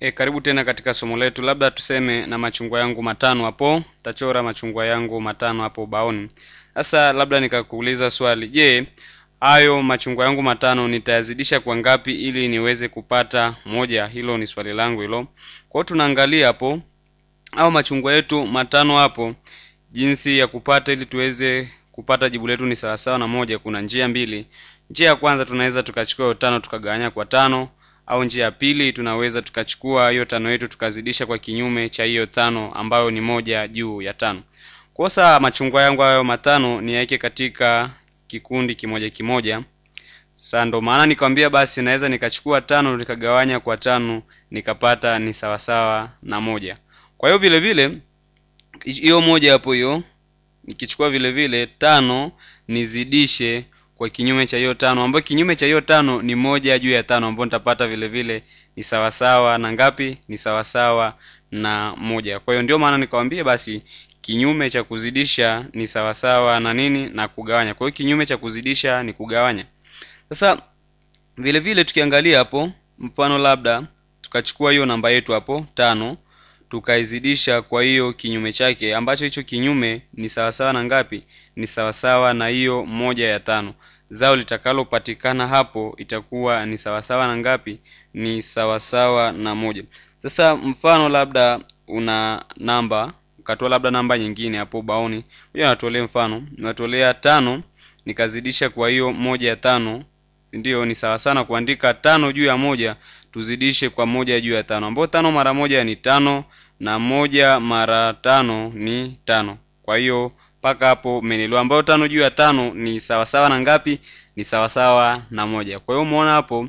E, karibu tena katika somo letu. Labda tuseme na machungwa yangu matano hapo, tachora machungwa yangu matano hapo ubaoni. Sasa labda nikakuuliza swali, je, hayo machungwa yangu matano nitayazidisha kwa ngapi ili niweze kupata moja? Hilo ni swali langu hilo. Kwa tunaangalia hapo au machungwa yetu matano hapo, jinsi ya kupata ili tuweze kupata jibu letu ni sawasawa na moja. Kuna njia mbili. Njia ya kwanza tunaweza tukachukua tano tukagawanya kwa tano au njia ya pili tunaweza tukachukua hiyo tano yetu tukazidisha kwa kinyume cha hiyo tano ambayo ni moja juu ya tano. kosa machungwa yangu hayo matano ni niweke katika kikundi kimoja kimoja. Sasa ndo maana nikwambia basi naweza nikachukua tano nikagawanya kwa tano nikapata ni sawasawa na moja. Kwa hiyo vile vile hiyo moja hapo hiyo nikichukua vile vile tano nizidishe kwa kinyume cha hiyo tano ambayo kinyume cha hiyo tano ni moja juu ya tano ambayo nitapata vile vile ni sawasawa na ngapi? Ni sawasawa na moja. Kwa hiyo ndio maana nikawambia basi kinyume cha kuzidisha ni sawasawa na nini? Na kugawanya. Kwa hiyo kinyume cha kuzidisha ni kugawanya. Sasa vile vile tukiangalia hapo, mfano labda tukachukua hiyo namba yetu hapo tano tukaizidisha kwa hiyo kinyume chake ambacho hicho kinyume ni sawasawa na ngapi? Ni sawasawa na hiyo moja ya tano. Zao litakalopatikana hapo itakuwa ni sawasawa na ngapi? Ni sawasawa na moja. Sasa mfano labda una namba ukatoa labda namba nyingine hapo baoni, hiyo natolea mfano, natolea tano nikazidisha kwa hiyo moja ya tano, ndiyo ni sawa sana kuandika tano juu ya moja tuzidishe kwa moja juu ya tano, ambayo tano mara moja ni tano na moja mara tano ni tano. Kwa hiyo mpaka hapo mmenielewa, ambayo tano juu ya tano ni sawasawa na ngapi? Ni sawasawa na moja. Kwa hiyo umeona hapo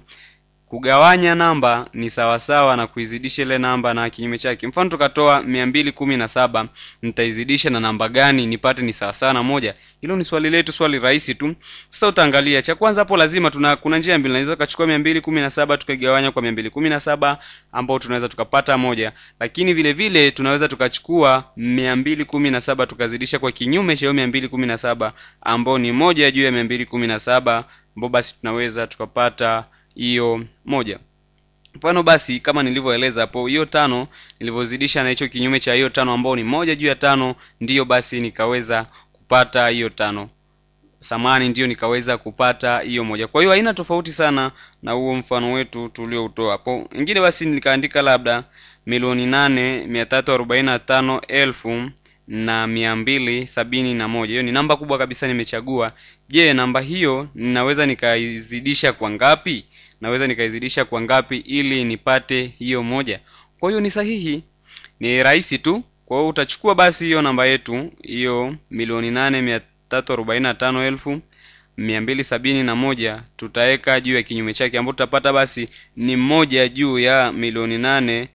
kugawanya namba ni sawasawa na kuizidisha ile namba na kinyume chake. Mfano tukatoa mia mbili kumi na saba nitaizidisha na namba gani nipate ni sawasawa na moja? Hilo ni swali letu, swali rahisi tu. Sasa utaangalia cha kwanza hapo, lazima tuna kuna njia mbili. Naweza tukachukua mia mbili kumi na saba tukagawanya kwa mia mbili kumi na saba ambao tunaweza tukapata moja, lakini vile vile tunaweza tukachukua mia mbili kumi na saba tukazidisha kwa kinyume cha hiyo mia mbili kumi na saba ambao ni moja juu ya mia mbili kumi na saba ambao basi tunaweza tukapata hiyo moja. Mfano basi kama nilivyoeleza hapo, hiyo tano nilivyozidisha na hicho kinyume cha hiyo tano ambao ni moja juu ya tano, ndiyo basi nikaweza kupata hiyo tano samani, ndiyo nikaweza kupata hiyo moja. Kwa hiyo haina tofauti sana na huo mfano wetu tulioutoa hapo. Ingine basi nikaandika labda milioni nane mia tatu arobaini na tano elfu na mia mbili sabini na moja. Hiyo ni namba kubwa kabisa nimechagua. Je, namba hiyo ninaweza nikaizidisha kwa ngapi? Naweza nikaizidisha kwa ngapi ili nipate hiyo moja? Kwa hiyo ni sahihi, ni rahisi tu. Kwa hiyo utachukua basi hiyo namba yetu hiyo milioni nane mia tatu arobaini na tano elfu mia mbili sabini na moja tutaweka juu ya kinyume chake, ambapo tutapata basi ni moja juu ya milioni nane